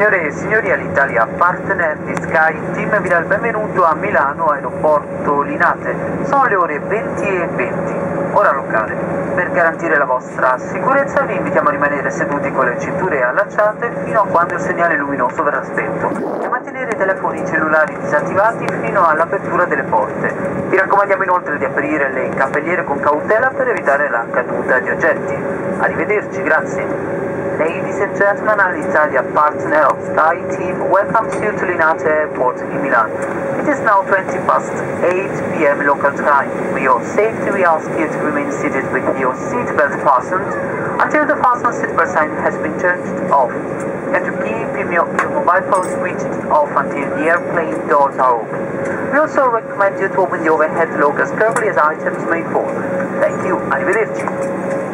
Signore e signori, all'Italia partner di Sky Team vi dà il benvenuto a Milano Aeroporto Linate. Sono le ore 20 e 20, ora locale. Per garantire la vostra sicurezza vi invitiamo a rimanere seduti con le cinture allacciate fino a quando il segnale luminoso verrà spento e a mantenere i telefoni cellulari disattivati fino all'apertura delle porte. Vi raccomandiamo inoltre di aprire le cappelliere con cautela per evitare la caduta di oggetti. Arrivederci, grazie. Ladies and gentlemen, Alitalia partner of Sky Team welcomes you to Linate Airport in Milan. It is now 20 past 8 p.m. local time. For your safety, we ask you to remain seated with your seatbelt fastened until the fasten seatbelt sign has been turned off and to keep your, mobile phone switched off until the airplane doors are open. We also recommend you to open the overhead lockers carefully as items may fall. Thank you. Arrivederci.